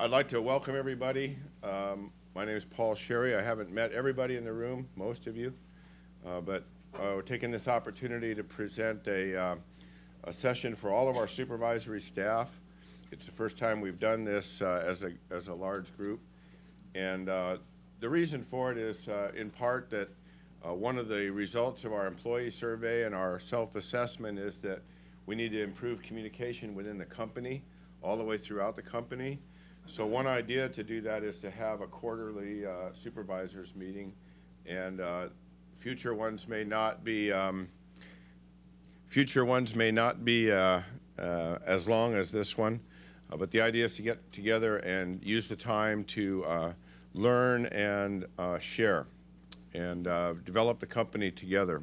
I'd like to welcome everybody. Um, my name is Paul Sherry. I haven't met everybody in the room, most of you, uh, but uh, we're taking this opportunity to present a, uh, a session for all of our supervisory staff. It's the first time we've done this uh, as, a, as a large group. And uh, the reason for it is uh, in part that one of the results of our employee survey and our self-assessment is that we need to improve communication within the company all the way throughout the company. So one idea to do that is to have a quarterly uh, supervisors meeting, and uh, future ones may not be um, future ones may not be uh, uh as long as this one, uh, but the idea is to get together and use the time to uh, learn and share, and develop the company together.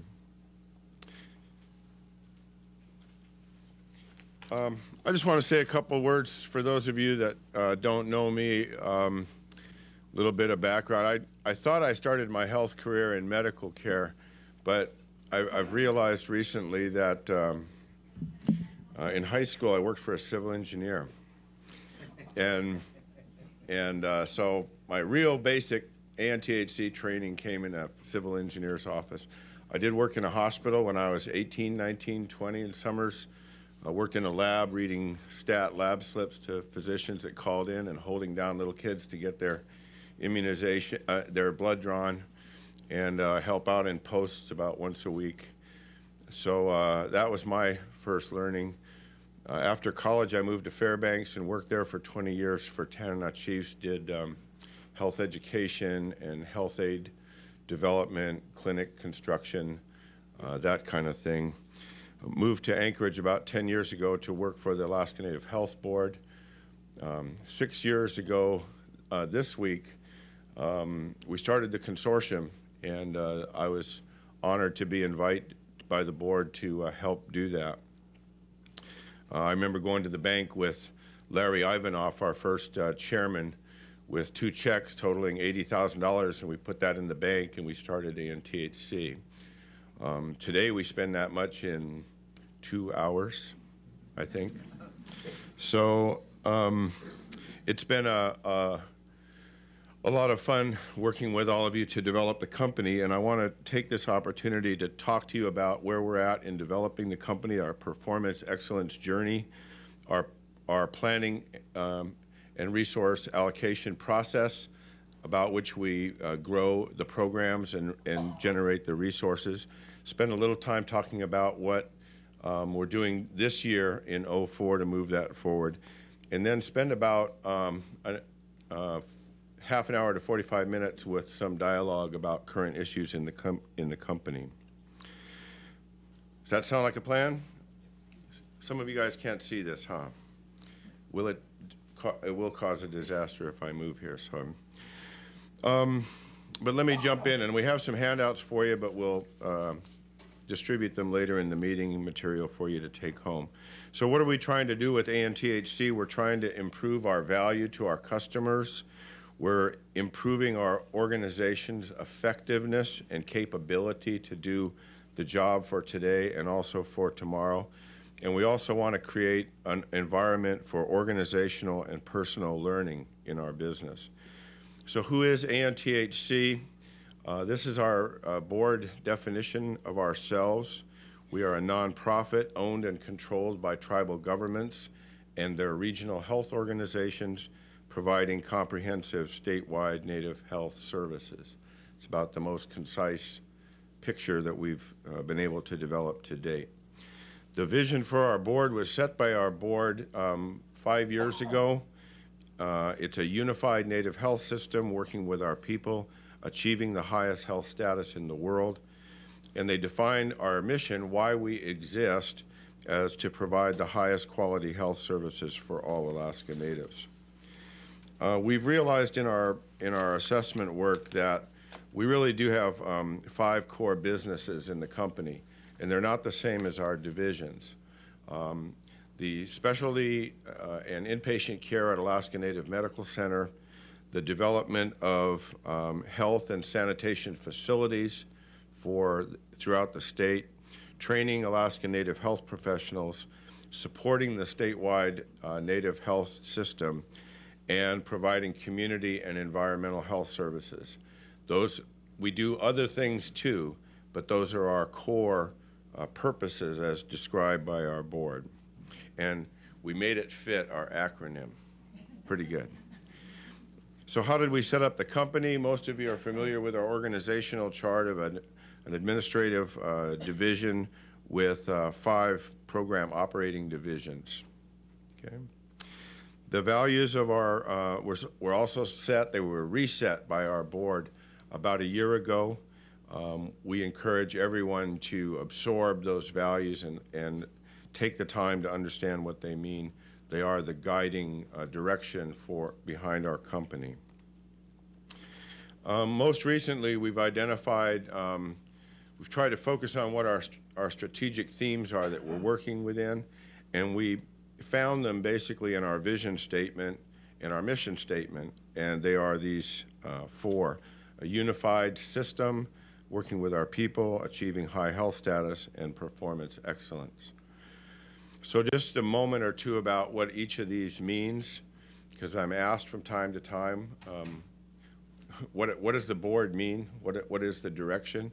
Um, I just want to say a couple words for those of you that uh, don't know me. Um, a little bit of background. I, I thought I started my health career in medical care, but I, have realized recently that um, uh, in high school I worked for a civil engineer. And, and uh, so my real basic ANTHC training came in a civil engineer's office. I did work in a hospital when I was 18, 19, 20 in summers. I worked in a lab reading stat lab slips to physicians that called in and holding down little kids to get their immunization, uh, their blood drawn, and uh, help out in posts about once a week. So uh, that was my first learning. Uh, after college, I moved to Fairbanks and worked there for 20 years for Tanana Chiefs, did um, health education and health aid development, clinic construction, uh, that kind of thing moved to Anchorage about 10 years ago to work for the Alaska Native Health Board. Um, six years ago uh, this week, um, we started the consortium, and uh, I was honored to be invited by the board to uh, help do that. Uh, I remember going to the bank with Larry Ivanoff, our first uh, chairman, with two checks totaling $80,000, and we put that in the bank and we started ANTHC. Um, today we spend that much in two hours, I think. So um, it's been a, a, a lot of fun working with all of you to develop the company, and I want to take this opportunity to talk to you about where we're at in developing the company, our performance excellence journey, our our planning um, and resource allocation process, about which we uh, grow the programs and, and generate the resources. Spend a little time talking about what um, we're doing this year in 04 to move that forward. And then spend about um, uh, half an hour to 45 minutes with some dialogue about current issues in the, in the company. Does that sound like a plan? Some of you guys can't see this, huh? Will it, it will cause a disaster if I move here, so. Um, but let me jump in, and we have some handouts for you, but we'll uh, distribute them later in the meeting material for you to take home. So what are we trying to do with ANTHC? We're trying to improve our value to our customers. We're improving our organization's effectiveness and capability to do the job for today and also for tomorrow. And we also want to create an environment for organizational and personal learning in our business. So who is ANTHC? Uh, this is our uh, board definition of ourselves. We are a nonprofit owned and controlled by tribal governments and their regional health organizations providing comprehensive statewide Native health services. It's about the most concise picture that we've uh, been able to develop to date. The vision for our board was set by our board um, five years ago. Uh, it's a unified Native health system working with our people achieving the highest health status in the world. And they define our mission, why we exist, as to provide the highest quality health services for all Alaska Natives. Uh, we've realized in our, in our assessment work that we really do have um, five core businesses in the company, and they're not the same as our divisions. Um, the specialty uh, and inpatient care at Alaska Native Medical Center the development of um, health and sanitation facilities for throughout the state, training Alaska Native health professionals, supporting the statewide uh, Native health system, and providing community and environmental health services. Those, we do other things too, but those are our core uh, purposes as described by our board. And we made it fit our acronym. Pretty good. So how did we set up the company? Most of you are familiar with our organizational chart of an, an administrative uh, division with uh, five program operating divisions. Okay. The values of our uh, were, were also set. They were reset by our board about a year ago. Um, we encourage everyone to absorb those values and, and take the time to understand what they mean. They are the guiding uh, direction for behind our company. Um, most recently, we've identified, um, we've tried to focus on what our, our strategic themes are that we're working within, and we found them basically in our vision statement and our mission statement, and they are these uh, four. A unified system, working with our people, achieving high health status, and performance excellence. So just a moment or two about what each of these means, because I'm asked from time to time, um, what, what does the board mean? What, what is the direction?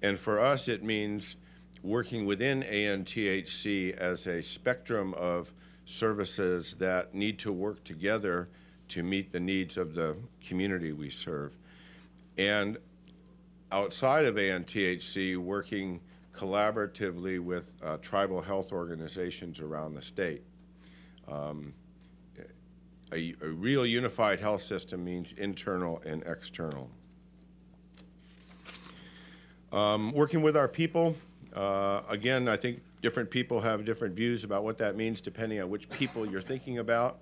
And for us, it means working within ANTHC as a spectrum of services that need to work together to meet the needs of the community we serve. And outside of ANTHC, working collaboratively with uh, tribal health organizations around the state. Um, a, a, real unified health system means internal and external. Um, working with our people, uh, again, I think different people have different views about what that means depending on which people you're thinking about.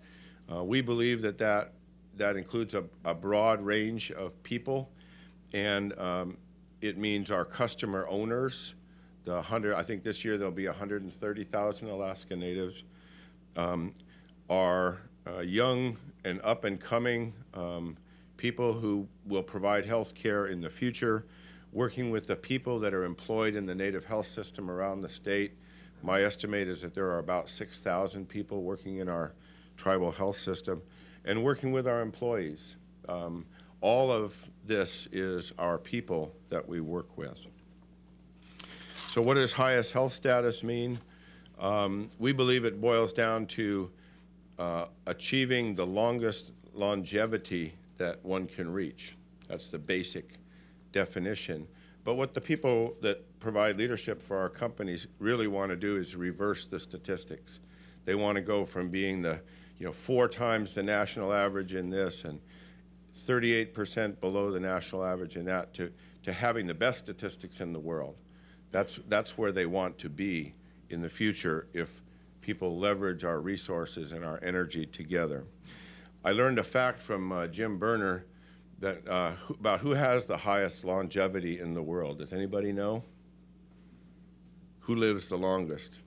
Uh, we believe that that, that includes a, a broad range of people, and um, it means our customer owners, the 100, I think this year there'll be 130,000 Alaska Natives, um, are uh, young and up and coming um, people who will provide health care in the future, working with the people that are employed in the Native health system around the state. My estimate is that there are about 6,000 people working in our tribal health system, and working with our employees. Um, all of this is our people that we work with. So what does highest health status mean? Um, we believe it boils down to uh, achieving the longest longevity that one can reach. That's the basic definition. But what the people that provide leadership for our companies really want to do is reverse the statistics. They want to go from being the, you know, four times the national average in this and 38% below the national average in that to, to having the best statistics in the world. That's, that's where they want to be in the future if people leverage our resources and our energy together. I learned a fact from uh, Jim Berner that, uh, about who has the highest longevity in the world. Does anybody know? Who lives the longest?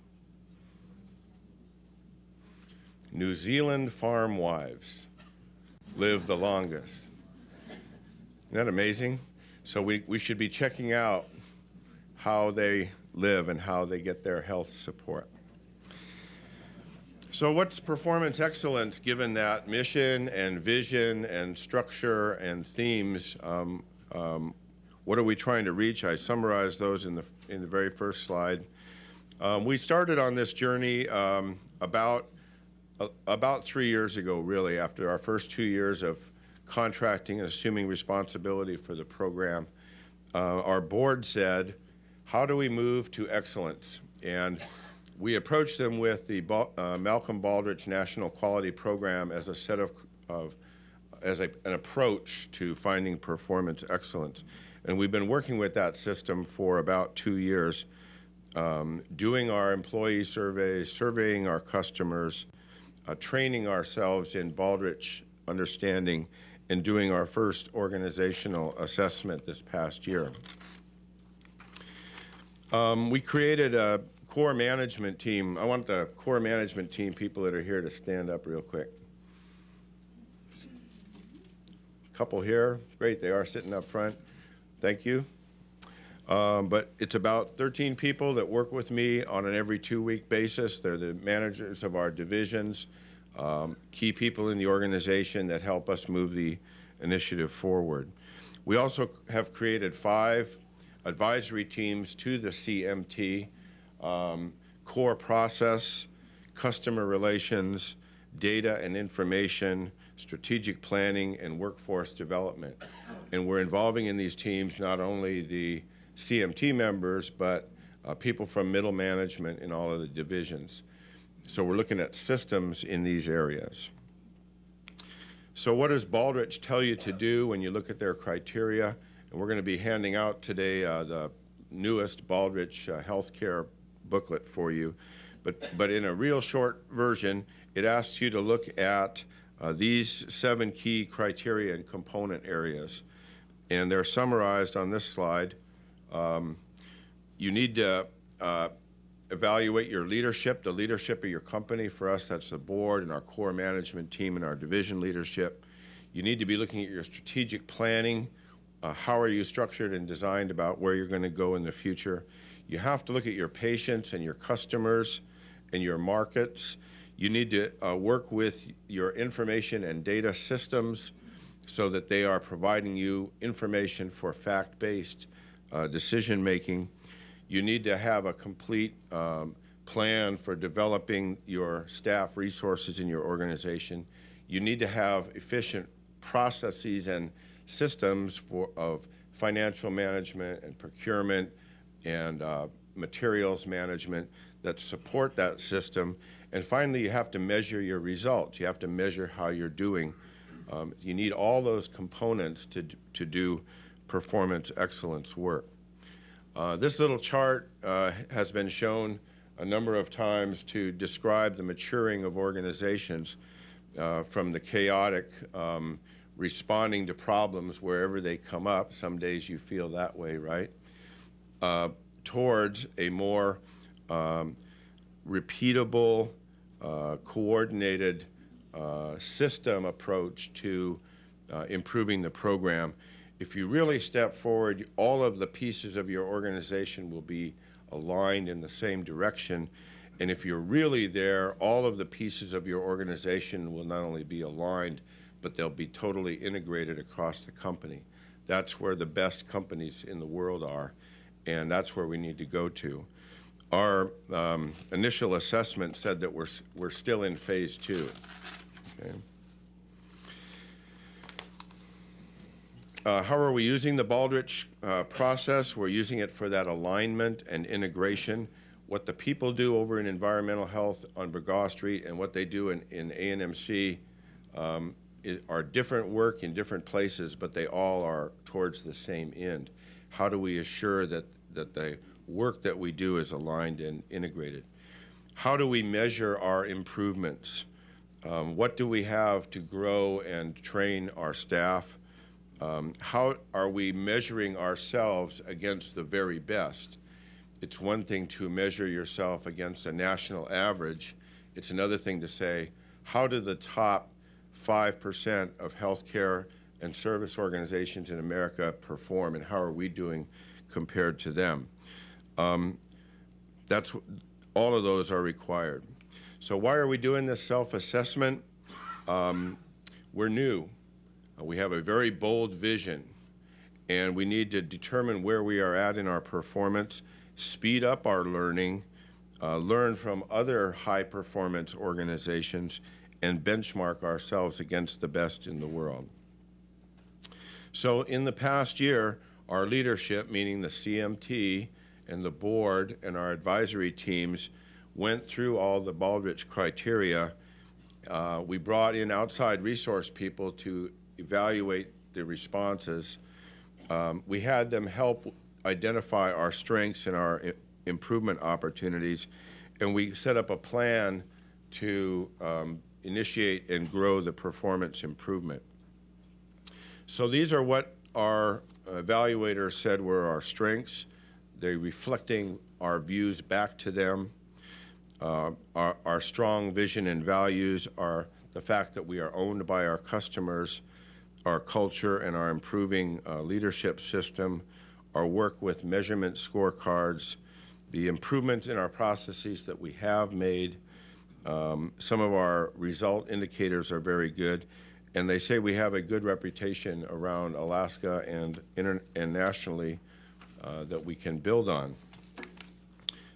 New Zealand farm wives live the longest. Isn't that amazing? So we, we should be checking out how they live and how they get their health support. So what's performance excellence given that mission and vision and structure and themes? Um, um, what are we trying to reach? I summarized those in the, in the very first slide. Um, we started on this journey um, about, uh, about three years ago, really, after our first two years of contracting and assuming responsibility for the program. Uh, our board said, how do we move to excellence? And we approached them with the uh, Malcolm Baldrige National Quality Program as a set of, of as a, an approach to finding performance excellence. And we've been working with that system for about two years, um, doing our employee surveys, surveying our customers, uh, training ourselves in Baldrige understanding, and doing our first organizational assessment this past year. Um, we created a core management team. I want the core management team people that are here to stand up real quick. Couple here, great, they are sitting up front. Thank you. Um, but it's about 13 people that work with me on an every two week basis. They're the managers of our divisions. um, key people in the organization that help us move the initiative forward. We also have created five advisory teams to the CMT, um, core process, customer relations, data and information, strategic planning, and workforce development. And we're involving in these teams not only the CMT members, but uh, people from middle management in all of the divisions. So we're looking at systems in these areas. So what does Baldrige tell you to do when you look at their criteria? And we're going to be handing out today uh, the newest Baldrige uh, healthcare booklet for you. But, but in a real short version, it asks you to look at uh, these seven key criteria and component areas. And they're summarized on this slide. Um, you need to uh, evaluate your leadership, the leadership of your company. For us, that's the board and our core management team and our division leadership. You need to be looking at your strategic planning. Uh, how are you structured and designed about where you're going to go in the future? You have to look at your patients and your customers and your markets. You need to uh, work with your information and data systems so that they are providing you information for fact-based uh, decision making. You need to have a complete um, plan for developing your staff resources in your organization. You need to have efficient processes and systems for, of financial management and procurement and uh, materials management that support that system. And finally, you have to measure your results. You have to measure how you're doing. Um, you need all those components to, to do performance excellence work. Uh, this little chart uh, has been shown a number of times to describe the maturing of organizations uh, from the chaotic um, responding to problems wherever they come up. Some days you feel that way, right? Uh, towards a more um, repeatable, uh, coordinated uh, system approach to improving the program if you really step forward, all of the pieces of your organization will be aligned in the same direction. And if you're really there, all of the pieces of your organization will not only be aligned, but they'll be totally integrated across the company. That's where the best companies in the world are, and that's where we need to go to. Our um, initial assessment said that we're, we're still in phase two. Okay. Uh, how are we using the Baldrige uh, process? We're using it for that alignment and integration. What the people do over in environmental health on Bragaw Street and what they do in, in ANMC um, are different work in different places, but they all are towards the same end. How do we assure that, that the work that we do is aligned and integrated? How do we measure our improvements? Um, what do we have to grow and train our staff? Um, how are we measuring ourselves against the very best? It's one thing to measure yourself against a national average. It's another thing to say, how do the top 5% of healthcare and service organizations in America perform, and how are we doing compared to them? Um, that's all of those are required. So why are we doing this self-assessment? Um, we're new. Uh, we have a very bold vision, and we need to determine where we are at in our performance, speed up our learning, uh, learn from other high performance organizations, and benchmark ourselves against the best in the world. So in the past year, our leadership, meaning the CMT and the board and our advisory teams, went through all the Baldrige criteria. Uh, we brought in outside resource people to evaluate the responses. Um, we had them help identify our strengths and our improvement opportunities, and we set up a plan to um, initiate and grow the performance improvement. So these are what our evaluators said were our strengths. They're reflecting our views back to them. Uh, our, our strong vision and values are the fact that we are owned by our customers, our culture and our improving uh, leadership system, our work with measurement scorecards, the improvements in our processes that we have made, Um, some of our result indicators are very good, and they say we have a good reputation around Alaska and, and nationally uh, that we can build on.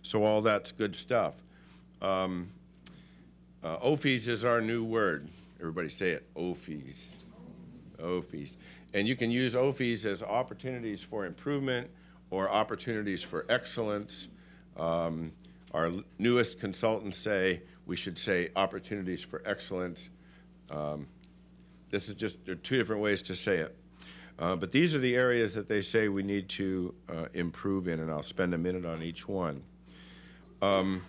So all that's good stuff. Um, uh, OFES is our new word. Everybody say it, OFES. OFES. And you can use OFES as opportunities for improvement or opportunities for excellence. Um, our newest consultants say we should say opportunities for excellence. Um, this is just, there are two different ways to say it. Uh, but these are the areas that they say we need to uh, improve in, and I'll spend a minute on each one. Um,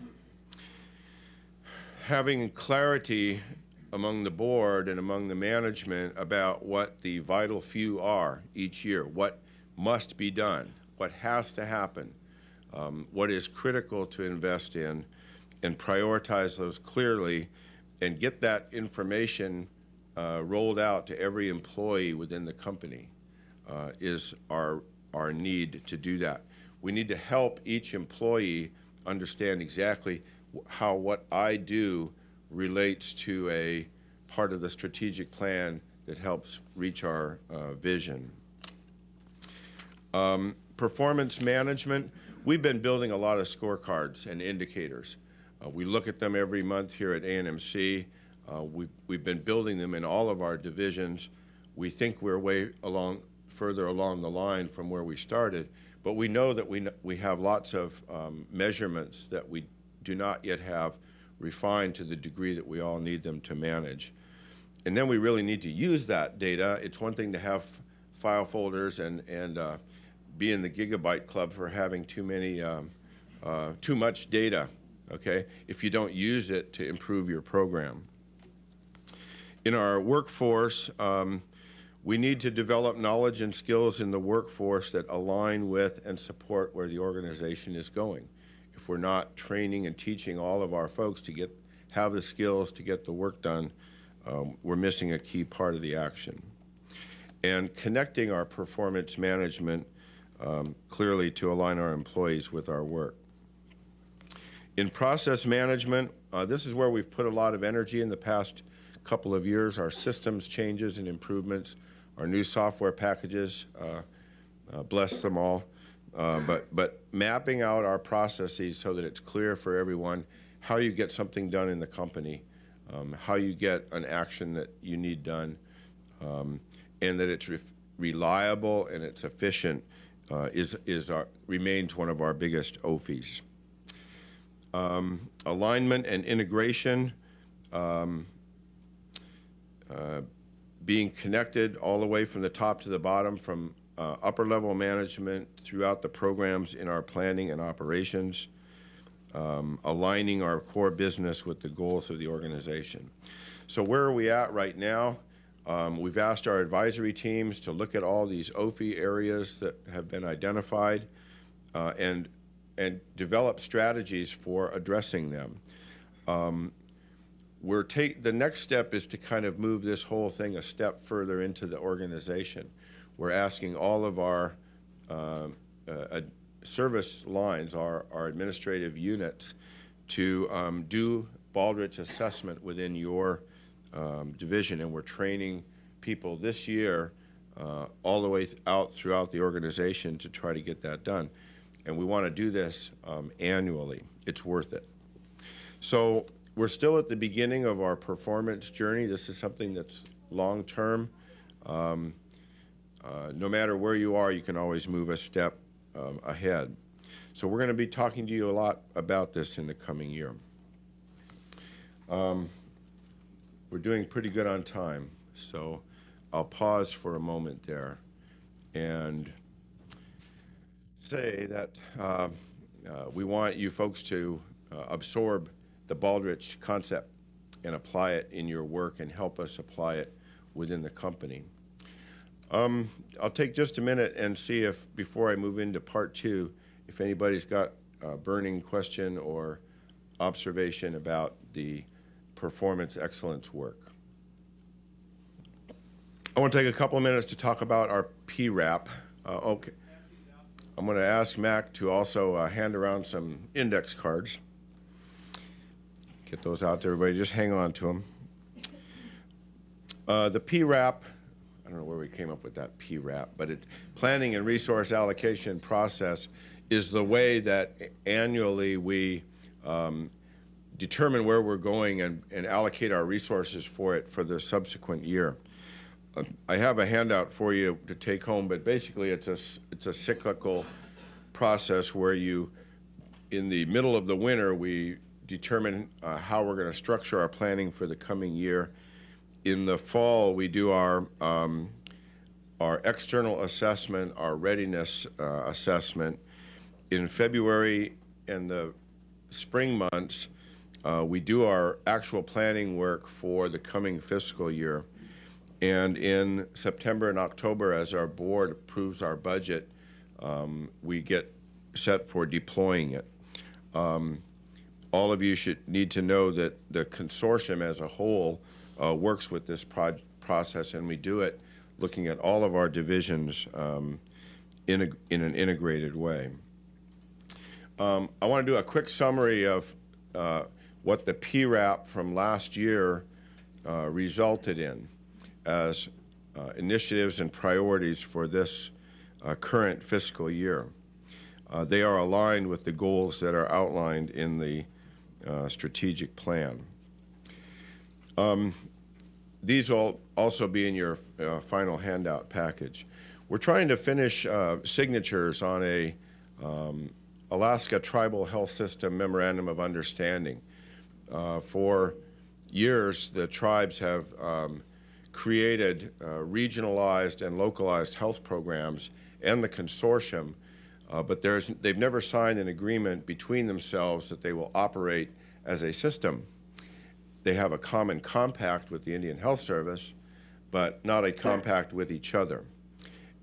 having clarity among the board and among the management about what the vital few are each year, what must be done, what has to happen, um, what is critical to invest in, and prioritize those clearly and get that information uh, rolled out to every employee within the company uh, is our, our need to do that. We need to help each employee understand exactly how what I do relates to a part of the strategic plan that helps reach our uh, vision. Um, performance management, we've been building a lot of scorecards and indicators. Uh, we look at them every month here at ANMC. Uh, we've, we've been building them in all of our divisions. We think we're way along, further along the line from where we started, but we know that we, we have lots of um, measurements that we do not yet have refined to the degree that we all need them to manage. And then we really need to use that data. It's one thing to have file folders and, and uh, be in the gigabyte club for having too many, um, uh, too much data, okay, if you don't use it to improve your program. In our workforce, um, we need to develop knowledge and skills in the workforce that align with and support where the organization is going. If we're not training and teaching all of our folks to get have the skills to get the work done, um, we're missing a key part of the action. And connecting our performance management um, clearly to align our employees with our work. In process management, uh, this is where we've put a lot of energy in the past couple of years. Our systems changes and improvements, our new software packages, uh, uh, bless them all. Uh, but, but mapping out our processes so that it's clear for everyone how you get something done in the company, um, how you get an action that you need done, um, and that it's re- reliable and it's efficient uh, is, is our, remains one of our biggest OFEs. Um, alignment and integration, um, uh, being connected all the way from the top to the bottom, from uh, upper level management throughout the programs in our planning and operations, um, aligning our core business with the goals of the organization. So, where are we at right now? Um, we've asked our advisory teams to look at all these OFI areas that have been identified uh, and, and develop strategies for addressing them. Um, we're take, the next step is to kind of move this whole thing a step further into the organization. We're asking all of our um, uh, service lines, our, our administrative units, to um, do Baldrige assessment within your um, division, and we're training people this year uh, all the way th- out throughout the organization to try to get that done. And we want to do this um, annually. It's worth it. So we're still at the beginning of our performance journey. This is something that's long term. Um, uh, no matter where you are, you can always move a step um, ahead. So we're going to be talking to you a lot about this in the coming year. Um, we're doing pretty good on time, so I'll pause for a moment there and say that uh, uh, we want you folks to uh, absorb the Baldrige concept and apply it in your work and help us apply it within the company. Um, I'll take just a minute and see if, before I move into part two, if anybody's got a burning question or observation about the performance excellence work. I want to take a couple of minutes to talk about our PRAP. Uh, okay. I'm going to ask Mac to also uh, hand around some index cards. get those out to everybody. Just hang on to them. Uh, the PRAP, I don't know where we came up with that PRAP, but it, planning and resource allocation process is the way that annually we um, determine where we're going and, and allocate our resources for it for the subsequent year. I have a handout for you to take home, but basically it's a, it's a cyclical process where you, in the middle of the winter, we determine uh, how we're going to structure our planning for the coming year. In the fall, we do our um, our external assessment, our readiness uh, assessment. In February and the spring months, uh, we do our actual planning work for the coming fiscal year. And in September and October, as our board approves our budget, um, we get set for deploying it. Um, all of you should need to know that the consortium as a whole uh, works with this process, and we do it looking at all of our divisions um, in, a, in an integrated way. Um, I want to do a quick summary of uh, what the PRAP from last year uh, resulted in as uh, initiatives and priorities for this uh, current fiscal year. Uh, they are aligned with the goals that are outlined in the uh, strategic plan. Um, these will also be in your uh, final handout package. We're trying to finish signatures on a um, Alaska Tribal Health System Memorandum of Understanding. Uh, for years, the tribes have um, created uh, regionalized and localized health programs and the consortium uh, but they've never signed an agreement between themselves that they will operate as a system. They have a common compact with the Indian Health Service, but not a compact with each other.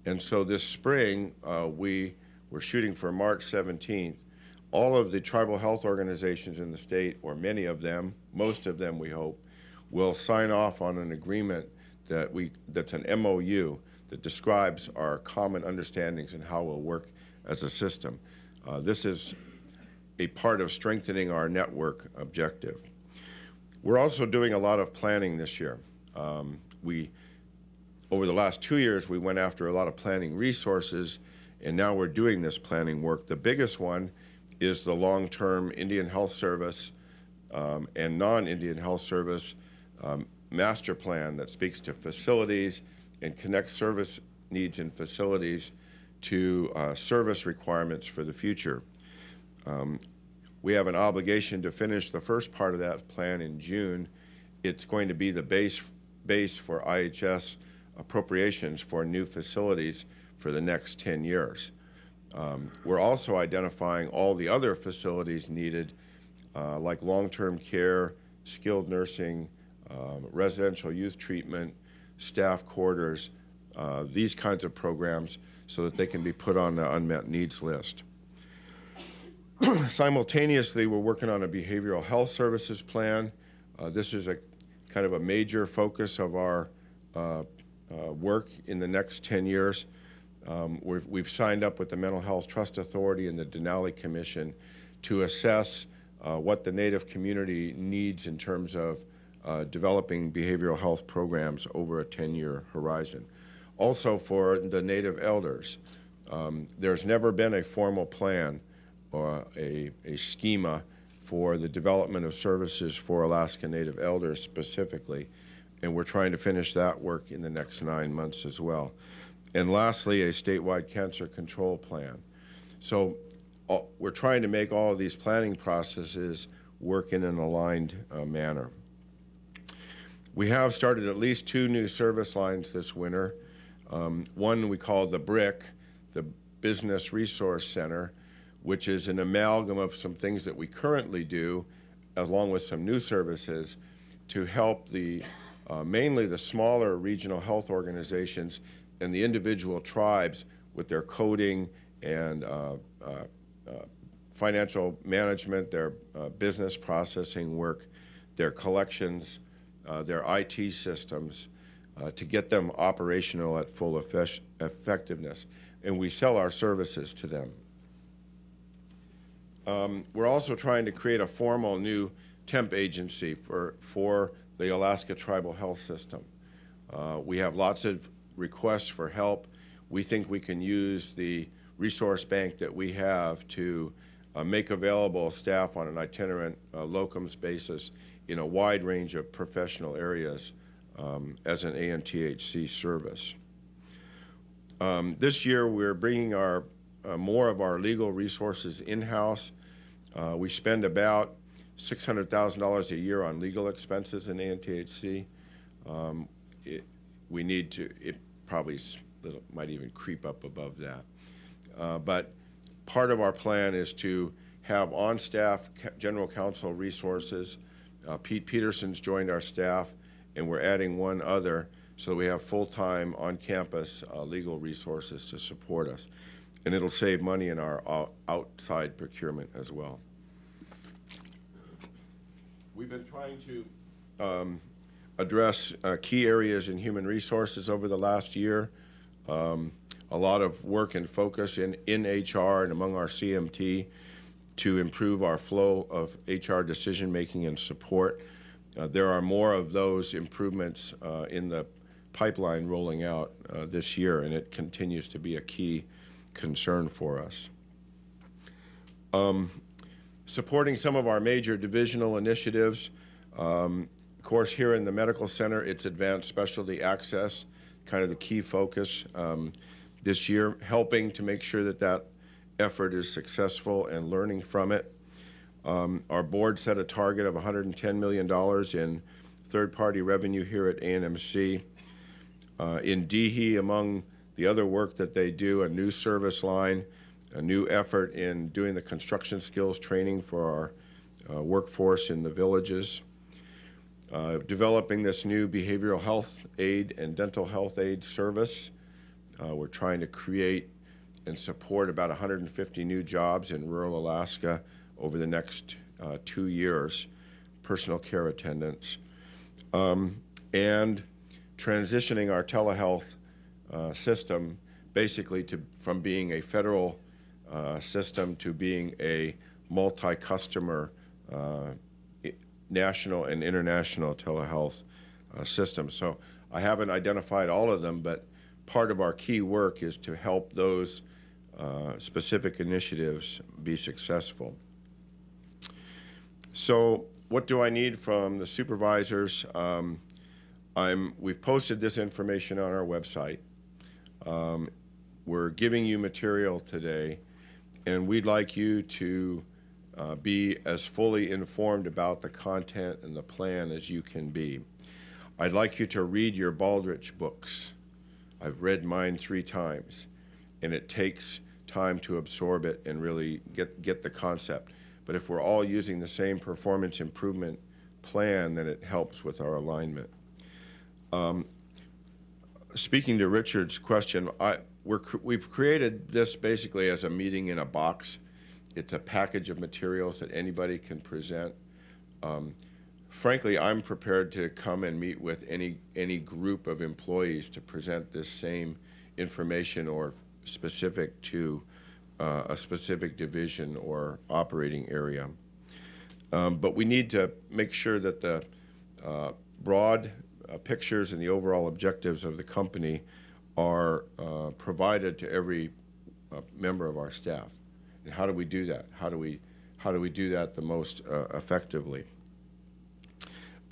And so this spring, uh, we were shooting for March 17th. All of the tribal health organizations in the state, or many of them, most of them we hope, will sign off on an agreement that we, that's an MOU that describes our common understandings and how we'll work as a system. Uh, this is a part of strengthening our network objective. We're also doing a lot of planning this year. Um, we, over the last two years, we went after a lot of planning resources, and now we're doing this planning work. The biggest one is the long-term Indian Health Service um, and non-Indian Health Service um, master plan that speaks to facilities and connects service needs in facilities to uh, service requirements for the future. Um, we have an obligation to finish the first part of that plan in June. It's going to be the base, base for IHS appropriations for new facilities for the next 10 years. Um, we're also identifying all the other facilities needed, uh, like long-term care, skilled nursing, um, residential youth treatment, staff quarters, uh, these kinds of programs so that they can be put on the unmet needs list. Simultaneously, we're working on a behavioral health services plan. Uh, this is a kind of a major focus of our uh, uh, work in the next 10 years. Um, we've, we've, signed up with the Mental Health Trust Authority and the Denali Commission to assess uh, what the Native community needs in terms of uh, developing behavioral health programs over a 10-year horizon also for the Native elders. Um, there's never been a formal plan or a, a schema for the development of services for Alaska Native elders specifically, and we're trying to finish that work in the next nine months as well. And lastly, a statewide cancer control plan. So uh, we're trying to make all of these planning processes work in an aligned uh, manner. We have started at least two new service lines this winter. Um, one we call the BRIC, the Business Resource Center, which is an amalgam of some things that we currently do, along with some new services, to help the uh, mainly the smaller regional health organizations and the individual tribes with their coding and uh, uh, uh financial management, their uh, business processing work, their collections, their IT systems, uh, to get them operational at full effectiveness. And we sell our services to them. Um, we're also trying to create a formal new temp agency for, for the Alaska Tribal Health System. Uh, we have lots of requests for help. We think we can use the resource bank that we have to uh, make available staff on an itinerant uh, locums basis in a wide range of professional areas um, as an ANTHC service. Um, this year, we're bringing our uh, more of our legal resources in-house. Uh, we spend about $600,000 a year on legal expenses in ANTHC. Um, it, we need to, it probably might even creep up above that. Uh, but part of our plan is to have on-staff general counsel resources. Uh, Pete Peterson's joined our staff, and we're adding one other so we have full-time on-campus uh, legal resources to support us. And it'll save money in our outside procurement as well. We've been trying to um, address uh, key areas in human resources over the last year. Um, a lot of work and focus in, in HR and among our CMT to improve our flow of HR decision making and support. Uh, there are more of those improvements uh, in the pipeline rolling out uh, this year, and it continues to be a key concern for us. Um, supporting some of our major divisional initiatives. Um, of course, here in the medical center, it's advanced specialty access, kind of the key focus um, this year, helping to make sure that that effort is successful and learning from it. Um, our board set a target of $110 million in third-party revenue here at ANMC. Uh, in DHE, among the other work that they do, a new service line, a new effort in doing the construction skills training for our uh, workforce in the villages, uh, developing this new behavioral health aid and dental health aid service. Uh, we're trying to create and support about 150 new jobs in rural Alaska over the next uh, two years, personal care attendants. Um, and transitioning our telehealth uh, system basically to, from being a federal uh, system to being a multi-customer uh, national and international telehealth uh, system. So I haven't identified all of them, but part of our key work is to help those uh, specific initiatives be successful. So what do I need from the supervisors? Um, I'm, we've posted this information on our website. Um, we're giving you material today, and we'd like you to uh, be as fully informed about the content and the plan as you can be. I'd like you to read your Baldrige books. I've read mine three times, and it takes time to absorb it and really get, get the concept. But if we're all using the same performance improvement plan, then it helps with our alignment. Um, speaking to Richard's question, I, we're, we've created this basically as a meeting in a box. It's a package of materials that anybody can present. Um, frankly, I'm prepared to come and meet with any, any group of employees to present this same information or specific to uh, a specific division or operating area. Um, but we need to make sure that the uh, broad uh, pictures and the overall objectives of the company are uh, provided to every uh, member of our staff. And how do we do that? How do we, how do we do that the most uh, effectively?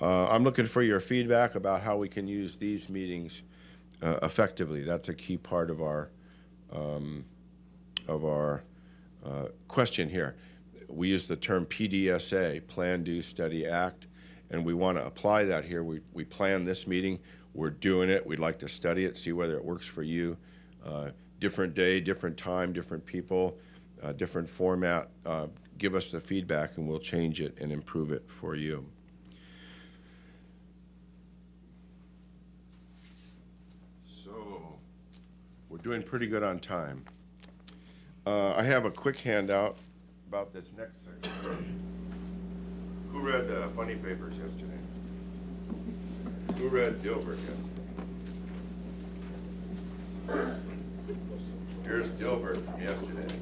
I'm looking for your feedback about how we can use these meetings effectively. That's a key part of our, um, of our question here. We use the term PDSA, Plan, Do, Study, Act and we want to apply that here. We, we plan this meeting. We're doing it. We'd like to study it, see whether it works for you. Uh, different day, different time, different people, uh, different format. Uh, give us the feedback and we'll change it and improve it for you. So we're doing pretty good on time. Uh, I have a quick handout about this next section. Who read uh, Funny Papers yesterday? Who read Dilbert yesterday? Here's Dilbert from yesterday.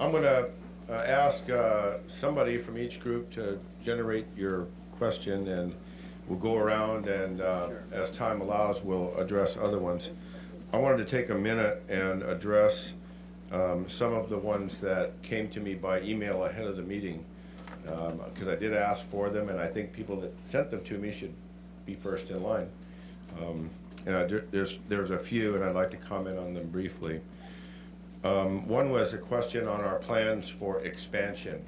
I'm going to ask uh, somebody from each group to generate your question, and we'll go around, and uh, as time allows, we'll address other ones. I wanted to take a minute and address um, some of the ones that came to me by email ahead of the meeting, because I did ask for them, and I think people that sent them to me should be first in line. Um, And I, there's, there's a few, and I'd like to comment on them briefly. Um, One was a question on our plans for expansion.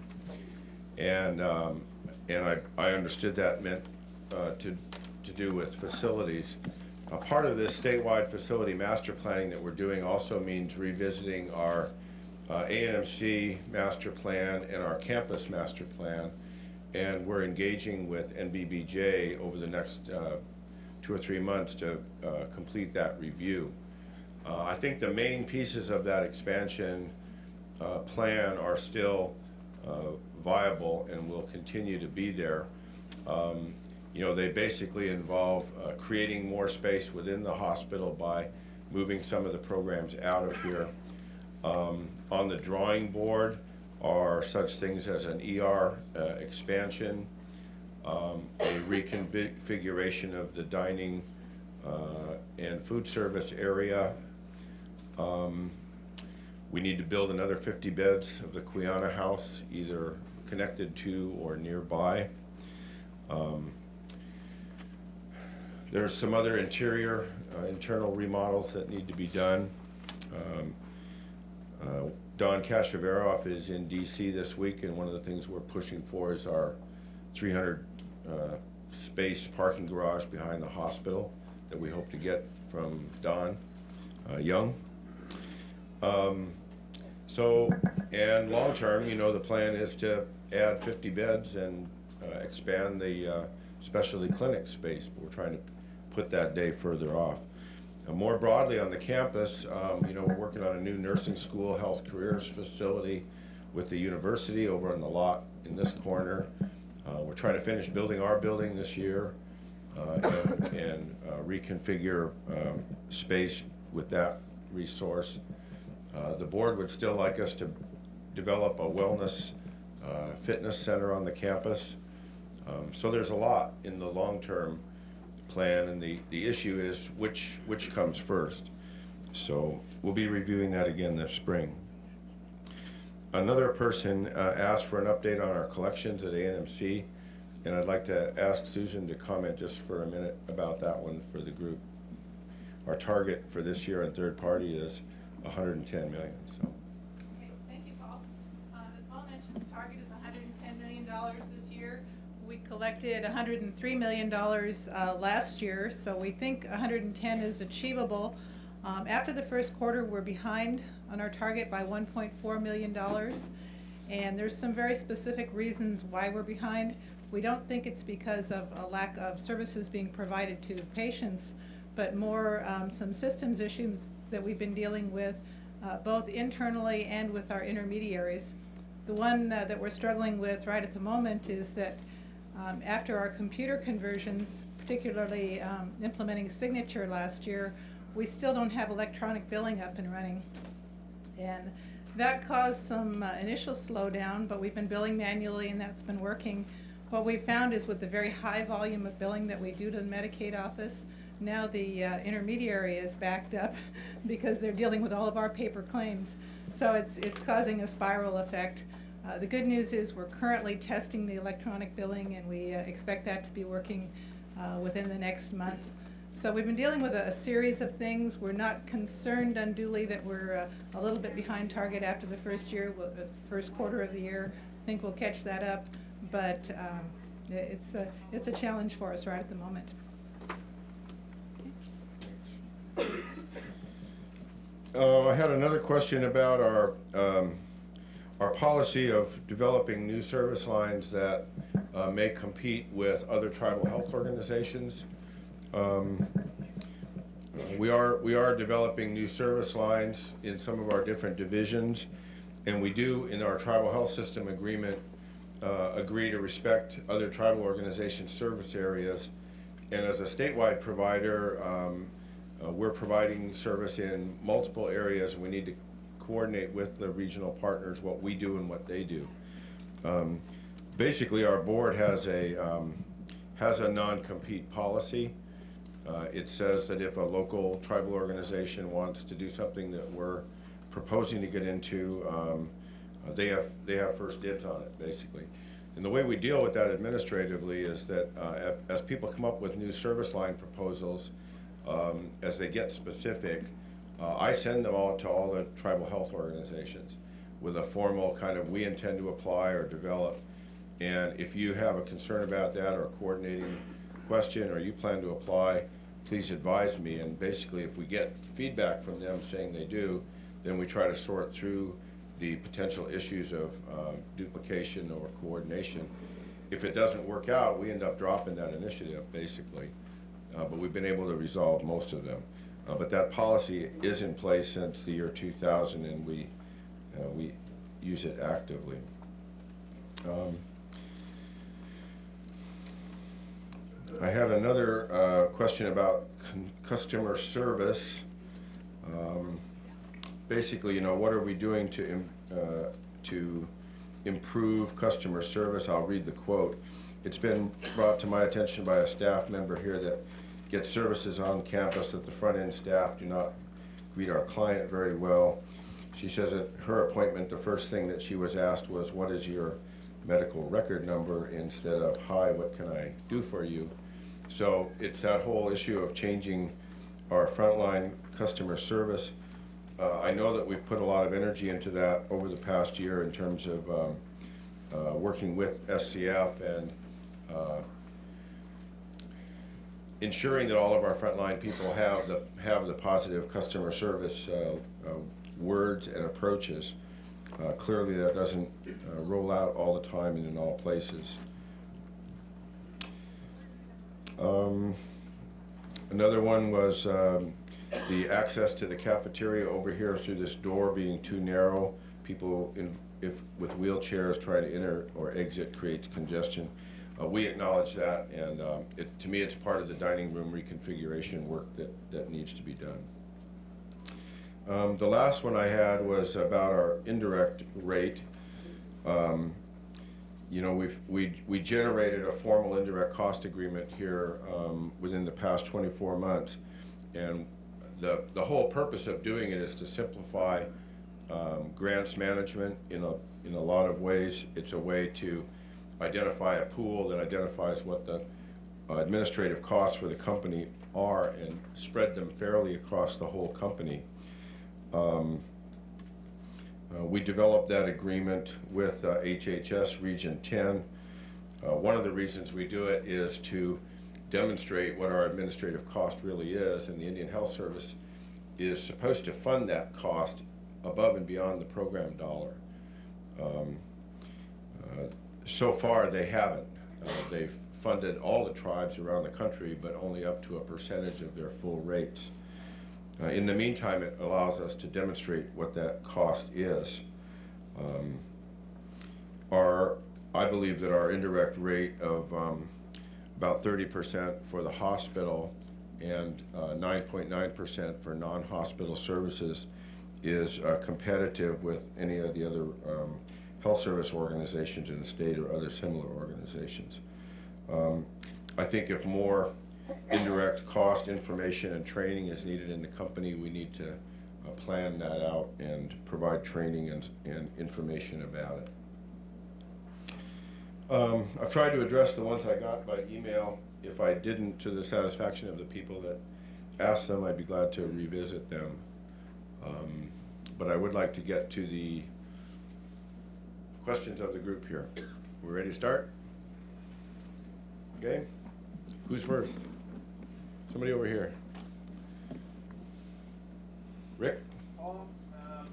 And, um, and I, I understood that meant uh, to, to do with facilities. A part of this statewide facility master planning that we're doing also means revisiting our uh, ANMC master plan and our campus master plan. And we're engaging with NBBJ over the next uh, two or three months to uh, complete that review. Uh, I think the main pieces of that expansion uh, plan are still uh, viable and will continue to be there. Um, You know, they basically involve uh, creating more space within the hospital by moving some of the programs out of here. Um, On the drawing board are such things as an ER expansion, um, a reconfiguration of the dining uh, and food service area. Um, We need to build another 50 beds of the Quyana House, either connected to or nearby. Um, There's some other interior, uh, internal remodels that need to be done. Um, uh, Don Kashevaroff is in DC this week, and one of the things we're pushing for is our 300 uh, space parking garage behind the hospital that we hope to get from Don uh, Young. Um, So, and long-term, you know, the plan is to add 50 beds and uh, expand the uh, specialty clinic space. But We're trying to put that day further off. Uh, More broadly on the campus, um, you know, we're working on a new nursing school, health careers facility with the university over on the lot in this corner. Uh, We're trying to finish building our building this year uh, and and uh, reconfigure um, space with that resource. Uh, The board would still like us to develop a wellness uh, fitness center on the campus. Um, So there's a lot in the long-term plan, and the, the issue is which, which comes first. So we'll be reviewing that again this spring. Another person uh, asked for an update on our collections at ANMC, and I'd like to ask Susan to comment just for a minute about that one for the group. Our target for this year on third party is 110 million, so. Thank you, Paul. Um, As Paul mentioned, the target is hundred and ten million dollars this year. We collected hundred and three million dollars uh, last year, so we think hundred and ten is achievable. Um, After the first quarter, we're behind on our target by one point four million dollars. And there's some very specific reasons why we're behind. We don't think it's because of a lack of services being provided to patients, but more um, some systems issues that we've been dealing with, uh, both internally and with our intermediaries. The one uh, that we're struggling with right at the moment is that um, after our computer conversions, particularly um, implementing Signature last year, we still don't have electronic billing up and running. And that caused some uh, initial slowdown, but we've been billing manually and that's been working. What we found is with the very high volume of billing that we do to the Medicaid office, now the uh, intermediary is backed up because they're dealing with all of our paper claims. So it's, it's causing a spiral effect. Uh, The good news is we're currently testing the electronic billing and we uh, expect that to be working uh, within the next month. So we've been dealing with a, a series of things. We're not concerned unduly that we're uh, a little bit behind target after the first year, uh, first quarter of the year. I think we'll catch that up, but um, it's a, it's a challenge for us right at the moment. Uh, I had another question about our, um, our policy of developing new service lines that uh, may compete with other tribal health organizations. Um, We are, we are developing new service lines in some of our different divisions, and we do, in our tribal health system agreement, uh, agree to respect other tribal organizations' service areas. And as a statewide provider, um, uh, we're providing service in multiple areas, and we need to coordinate with the regional partners what we do and what they do. Um, Basically, our board has a, um, has a non-compete policy. Uh, It says that if a local tribal organization wants to do something that we're proposing to get into, um, uh, they have, they have first dibs on it, basically. And the way we deal with that administratively is that uh, as- as people come up with new service line proposals, um, as they get specific, uh, I send them all to all the tribal health organizations with a formal kind of, we intend to apply or develop. And if you have a concern about that or a coordinating question, or you plan to apply, please advise me. And basically, if we get feedback from them saying they do, then we try to sort through the potential issues of um, duplication or coordination. If it doesn't work out, we end up dropping that initiative, basically. Uh, But we've been able to resolve most of them. Uh, But that policy is in place since the year 2000, and we, uh, we use it actively. Um, I had another uh, question about customer service. Um, Basically, you know, what are we doing to, im- uh, to improve customer service? I'll read the quote. It's been brought to my attention by a staff member here that gets services on campus that the front-end staff do not greet our client very well. She says at her appointment, the first thing that she was asked was, what is your medical record number, instead of, hi, what can I do for you? So it's that whole issue of changing our frontline customer service. Uh, I know that we've put a lot of energy into that over the past year in terms of um, uh, working with SCF and uh, ensuring that all of our frontline people have the, have the positive customer service uh, uh, words and approaches. Uh, Clearly, that doesn't uh, roll out all the time and in all places. Um, Another one was um, the access to the cafeteria over here through this door being too narrow. People in, if, with wheelchairs try to enter or exit creates congestion. Uh, we acknowledge that, and um, it, to me, it's part of the dining room reconfiguration work that, that needs to be done. Um, the last one I had was about our indirect rate. Um, you know, we've, we, we generated a formal indirect cost agreement here, um, within the past twenty-four months. And the, the whole purpose of doing it is to simplify, um, grants management in a, in a lot of ways. It's a way to identify a pool that identifies what the uh, administrative costs for the company are and spread them fairly across the whole company. Um, uh, We developed that agreement with uh, HHS Region 10. Uh, One of the reasons we do it is to demonstrate what our administrative cost really is, and the Indian Health Service is supposed to fund that cost above and beyond the program dollar. Um, uh, So far, they haven't. Uh, They've funded all the tribes around the country, but only up to a percentage of their full rates. Uh, In the meantime, it allows us to demonstrate what that cost is. Um, Our, I believe that our indirect rate of um, about thirty percent for the hospital and uh, nine point nine percent for non-hospital services is uh, competitive with any of the other um, health service organizations in the state or other similar organizations. Um, I think if more indirect cost information and training is needed in the company, we need to uh, plan that out and provide training and, and information about it. Um, I've tried to address the ones I got by email. If I didn't, to the satisfaction of the people that asked them, I'd be glad to revisit them. Um, But I would like to get to the questions of the group here. We ready to start? Okay? Who's first? Somebody over here. Rick? Um, uh,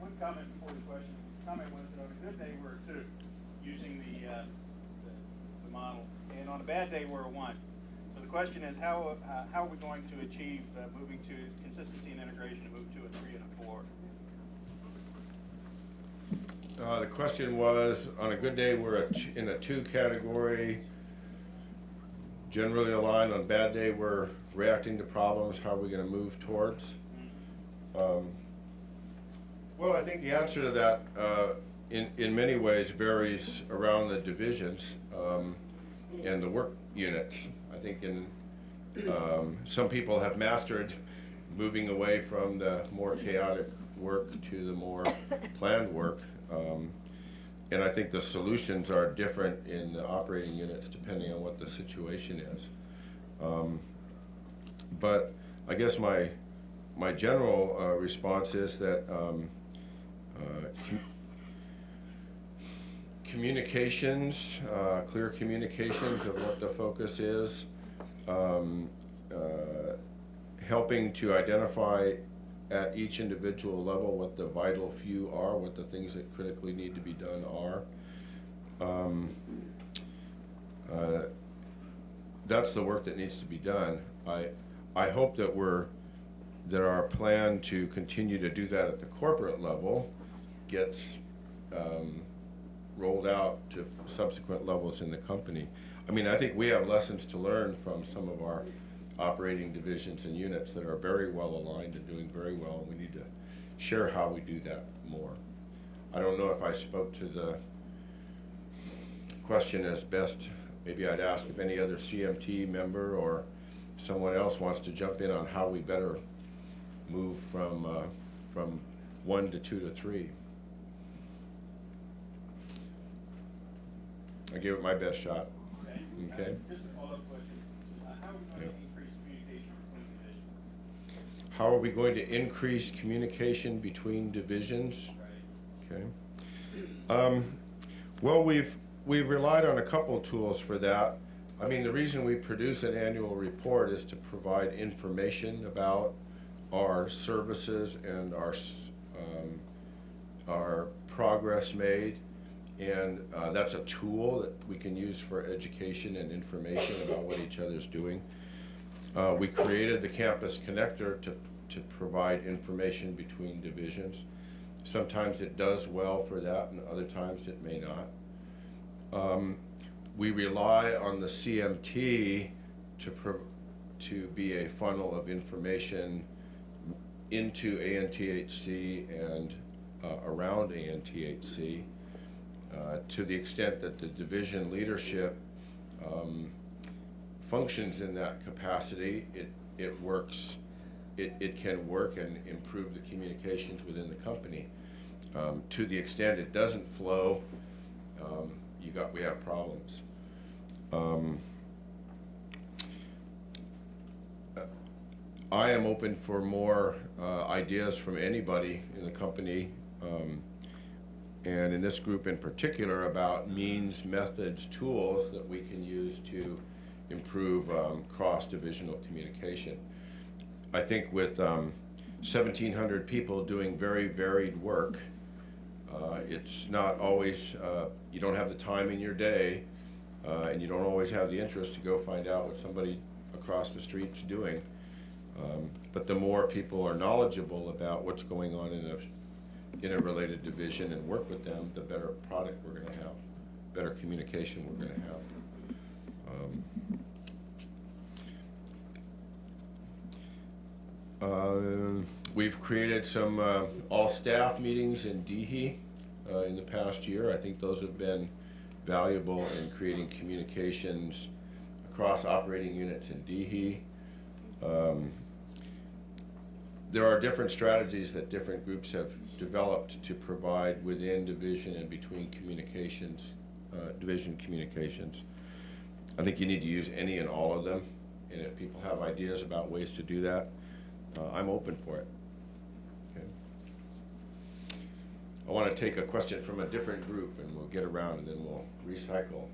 one comment before the question. Comment was that on a good day, we're a two, using the, uh, the- the model, and on a bad day, we're a one. So the question is, how, uh, how are we going to achieve uh, moving to consistency and integration to move to a three and a four? Uh, the question was, on a good day, we're a t- in a two category, generally aligned. On a bad day, we're reacting to problems. How are we gonna move towards? Um, Well, I think the answer to that, uh, in, in many ways, varies around the divisions um, and the work units. I think in, um, some people have mastered moving away from the more chaotic work to the more planned work. Um, And I think the solutions are different in the operating units depending on what the situation is. Um, But I guess my, my general uh, response is that um, uh, com- communications, uh, clear communications of what the focus is, um, uh, helping to identify at each individual level what the vital few are, what the things that critically need to be done are. Um, uh, that's the work that needs to be done. I, I hope that we're, that our plan to continue to do that at the corporate level gets um, rolled out to subsequent levels in the company. I mean, I think we have lessons to learn from some of our operating divisions and units that are very well aligned and doing very well, and we need to share how we do that more. I don't know if I spoke to the question as best. Maybe I'd ask if any other CMT member or someone else wants to jump in on how we better move from, uh, from one to two to three. I gave it my best shot. Okay? Okay. Just a follow-up question. Uh, How are we going to Yep. increase communication between divisions? How are we going to increase communication between divisions? Okay. Um, well, we've, we've relied on a couple tools for that. I mean, the reason we produce an annual report is to provide information about our services and our, um, our progress made. And, uh, that's a tool that we can use for education and information about what each other's doing. Uh, we created the Campus Connector to, to provide information between divisions. Sometimes it does well for that, and other times it may not. Um, we rely on the CMT to, to be a funnel of information into ANTHC and uh, around ANTHC. Uh, to the extent that the division leadership um, functions in that capacity, it, it works, it, it can work and improve the communications within the company. Um, to the extent it doesn't flow, um, you got, we have problems. Um, uh, I am open for more uh, ideas from anybody in the company, um, and in this group in particular, about means, methods, tools that we can use to improve um, cross-divisional communication. I think with um, 1,700 people doing very varied work, uh, it's not always, uh, you don't have the time in your day, uh, and you don't always have the interest to go find out what somebody across the street's doing. Um, But the more people are knowledgeable about what's going on in a, in a related division and work with them, the better product we're gonna have, better communication we're gonna have. Um, Uh, We've created some uh, all-staff meetings in DHE uh, in the past year. I think those have been valuable in creating communications across operating units in DHE. Um, There are different strategies that different groups have developed to provide within division and between communications, uh, division communications. I think you need to use any and all of them, and if people have ideas about ways to do that, uh, I'm open for it. Okay. I want to take a question from a different group, and we'll get around, and then we'll recycle.